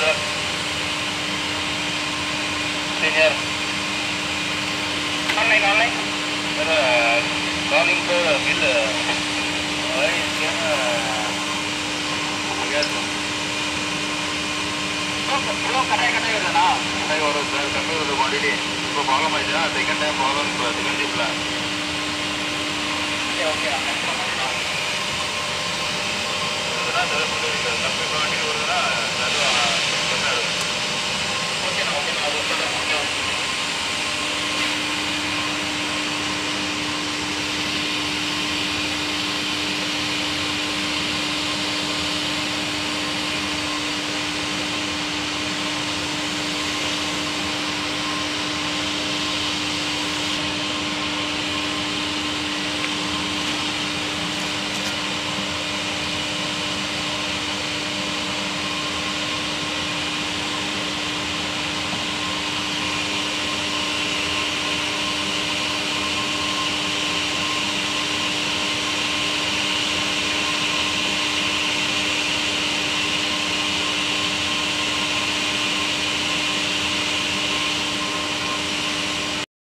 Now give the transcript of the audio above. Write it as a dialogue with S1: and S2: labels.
S1: வந்து senior online online sir uh, calling for uh, bill uh, where is can uh, yes bro ಕಟಾಯ ಕಟಾಯ ಇರಲಾ ಕಟಾಯ ಅವರು sir ಕಮ್ಮಿ ಇರೋದು ಕ್ವಾಂಟಿಟಿ இப்போ ப்ராப்ளம் ஆயிடுச்சா செகண்ட் டைம் ப்ராப்ளம் இப்போ செகண்ட் ஷிப்ல ஓகே ஓகே அதான் சார் கம்மி